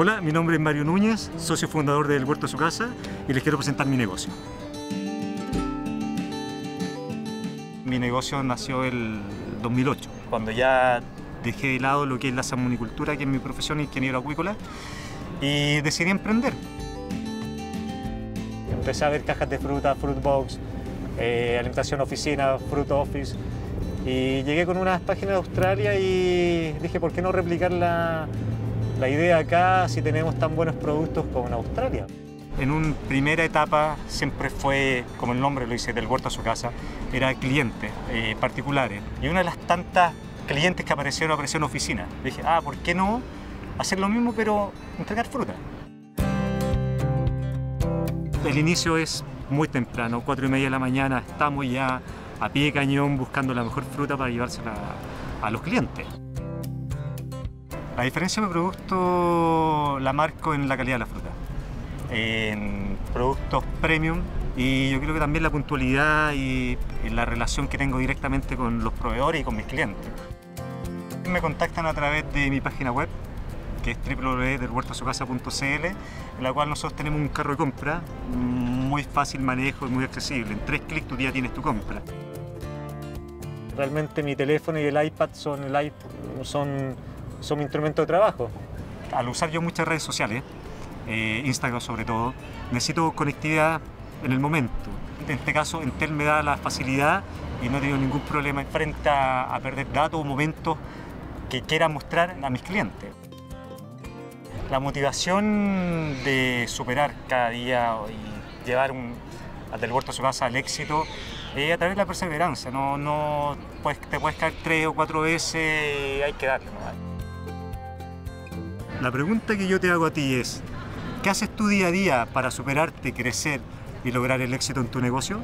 Hola, mi nombre es Mario Núñez, socio fundador del Huerto de su Casa y les quiero presentar mi negocio. Mi negocio nació el 2008, cuando ya dejé de lado lo que es la salmonicultura, que es mi profesión, ingeniero acuícola, y decidí emprender. Empecé a ver cajas de fruta, fruit box, eh, alimentación oficina, fruit office, y llegué con unas páginas de Australia y dije, ¿por qué no replicar la, la idea acá si tenemos tan buenos productos como en Australia? En una primera etapa siempre fue, como el nombre lo dice, del huerto a su casa, era clientes eh, particulares. Y una de las tantas clientes que aparecieron apareció en oficina. Dije, ah, ¿por qué no hacer lo mismo pero entregar fruta? El inicio es muy temprano, cuatro y media de la mañana, estamos ya a pie de cañón buscando la mejor fruta para llevársela a los clientes. La diferencia de producto la marco en la calidad de la fruta, en productos premium y yo creo que también la puntualidad y la relación que tengo directamente con los proveedores y con mis clientes. Me contactan a través de mi página web que es www.delhuertosucasa.cl en la cual nosotros tenemos un carro de compra muy fácil manejo y muy accesible. En tres clics tú ya tienes tu compra. Realmente mi teléfono y el iPad son, el son, son mi instrumento de trabajo. Al usar yo muchas redes sociales, eh, Instagram sobre todo, necesito conectividad en el momento. En este caso, Entel me da la facilidad y no tengo ningún problema frente a, perder datos o momentos que quiera mostrar a mis clientes. La motivación de superar cada día y llevar un, del huerto a su casa al éxito es a través de la perseverancia. No, no te puedes caer tres o cuatro veces y hay que darle. La pregunta que yo te hago a ti es, ¿qué haces tú día a día para superarte, crecer y lograr el éxito en tu negocio?